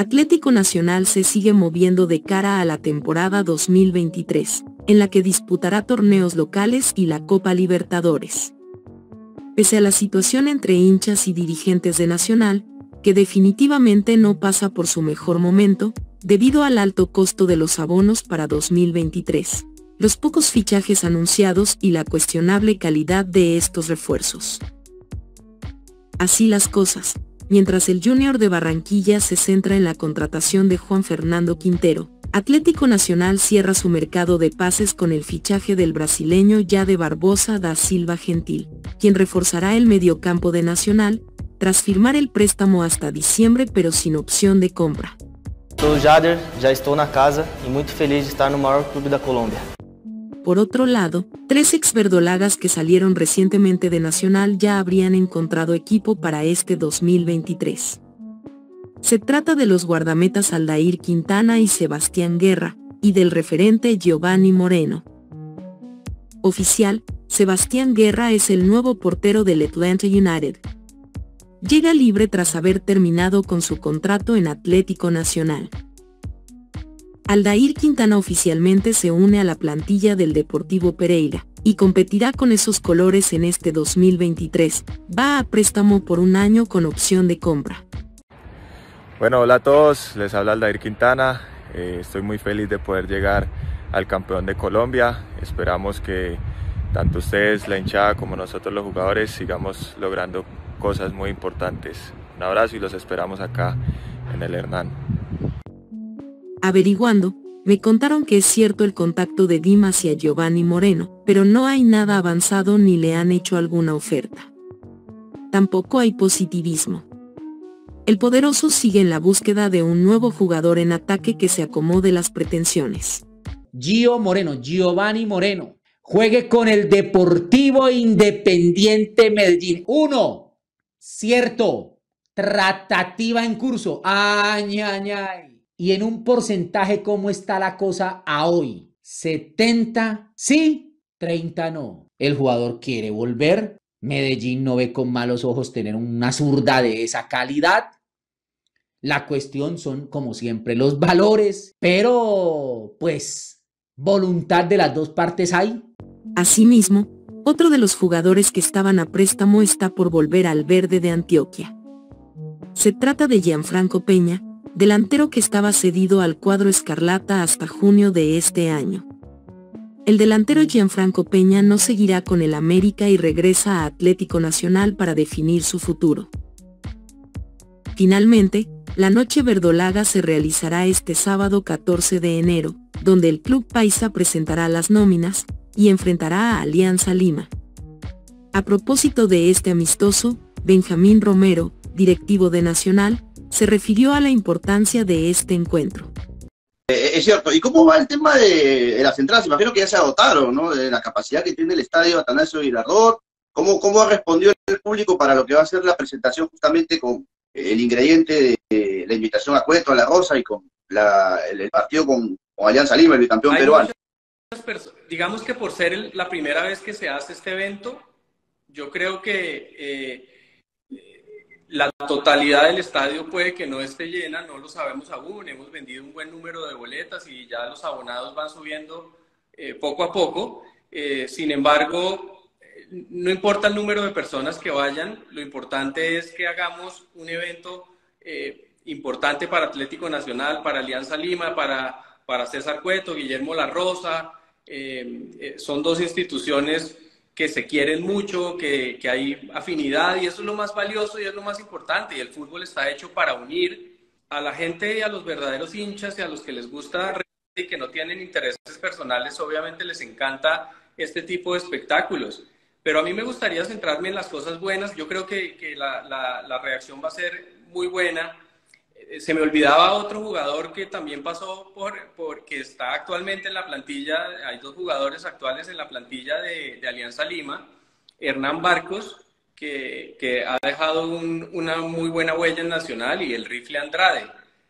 Atlético Nacional se sigue moviendo de cara a la temporada 2023, en la que disputará torneos locales y la Copa Libertadores. Pese a la situación entre hinchas y dirigentes de Nacional, que definitivamente no pasa por su mejor momento, debido al alto costo de los abonos para 2023, los pocos fichajes anunciados y la cuestionable calidad de estos refuerzos. Así las cosas, mientras el Junior de Barranquilla se centra en la contratación de Juan Fernando Quintero, Atlético Nacional cierra su mercado de pases con el fichaje del brasileño de Barbosa da Silva Gentil, quien reforzará el mediocampo de Nacional, tras firmar el préstamo hasta diciembre pero sin opción de compra. Soy Jader, ya estoy na casa y muy feliz de estar el mayor club de Colombia. Por otro lado, tres ex-verdolagas que salieron recientemente de Nacional ya habrían encontrado equipo para este 2023. Se trata de los guardametas Aldair Quintana y Sebastián Guerra, y del referente Giovanni Moreno. Oficial, Sebastián Guerra es el nuevo portero del Atlanta United. Llega libre tras haber terminado con su contrato en Atlético Nacional. Aldair Quintana oficialmente se une a la plantilla del Deportivo Pereira, y competirá con esos colores en este 2023, va a préstamo por un año con opción de compra. Bueno, hola a todos, les habla Aldair Quintana, eh, estoy muy feliz de poder llegar al campeón de Colombia, esperamos que tanto ustedes, la hinchada, como nosotros los jugadores sigamos logrando cosas muy importantes. Un abrazo y los esperamos acá en el Hernán. Averiguando, me contaron que es cierto el contacto de Dimas y a Giovanni Moreno, pero no hay nada avanzado ni le han hecho alguna oferta. Tampoco hay positivismo. El poderoso sigue en la búsqueda de un nuevo jugador en ataque que se acomode las pretensiones. Gio Moreno, Giovanni Moreno, juegue con el Deportivo Independiente Medellín. Uno, cierto, tratativa en curso. Ay, ay, ay y en un porcentaje cómo está la cosa a hoy. 70 sí, 30 no. El jugador quiere volver. Medellín no ve con malos ojos tener una zurda de esa calidad. La cuestión son, como siempre, los valores, pero pues voluntad de las dos partes hay. Asimismo, otro de los jugadores que estaban a préstamo está por volver al verde de Antioquia. Se trata de Gianfranco Peña, delantero que estaba cedido al cuadro escarlata hasta junio de este año. El delantero Gianfranco Peña no seguirá con el América y regresa a Atlético Nacional para definir su futuro. Finalmente, la noche verdolaga se realizará este sábado 14 de enero, donde el Club Paisa presentará las nóminas, y enfrentará a Alianza Lima. A propósito de este amistoso, Benjamín Romero, directivo de Nacional, se refirió a la importancia de este encuentro. Eh, es cierto. ¿Y cómo va el tema de, las entradas? Imagino que ya se agotaron, ¿no? De la capacidad que tiene el estadio Atanasio Girardot. ¿Cómo, ¿Cómo ha respondido el público para lo que va a ser la presentación justamente con el ingrediente de, la invitación a Cueto, a la Rosa y con el, partido con, Alianza Lima, el campeón peruano? Digamos que por ser la primera vez que se hace este evento, yo creo que eh, la totalidad del estadio puede que no esté llena, no lo sabemos aún. Hemos vendido un buen número de boletas y ya los abonados van subiendo eh, poco a poco. Eh, sin embargo, no importa el número de personas que vayan, lo importante es que hagamos un evento eh, importante para Atlético Nacional, para Alianza Lima, para, para César Cueto, Guillermo La Rosa. son dos instituciones que se quieren mucho, que, que, hay afinidad y eso es lo más valioso y es lo más importante. Y el fútbol está hecho para unir a la gente y a los verdaderos hinchas y a los que les gusta y que no tienen intereses personales, obviamente les encanta este tipo de espectáculos. Pero a mí me gustaría centrarme en las cosas buenas. Yo creo que, que la, la, la reacción va a ser muy buena se me olvidaba otro jugador que también pasó por, porque está actualmente en la plantilla, hay dos jugadores actuales en la plantilla de, Alianza Lima, Hernán Barcos, que, ha dejado una muy buena huella en Nacional, y el rifle Andrade.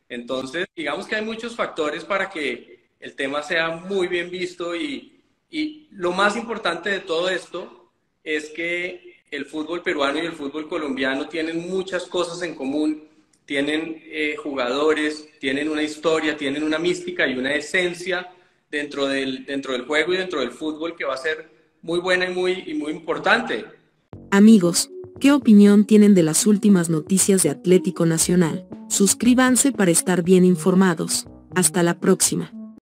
Entonces, digamos que hay muchos factores para que el tema sea muy bien visto y, y lo más importante de todo esto es que el fútbol peruano y el fútbol colombiano tienen muchas cosas en común tienen eh, jugadores, tienen una historia, tienen una mística y una esencia dentro del, dentro del juego y dentro del fútbol que va a ser muy buena y muy, y muy importante. Amigos, ¿qué opinión tienen de las últimas noticias de Atlético Nacional? Suscríbanse para estar bien informados. Hasta la próxima.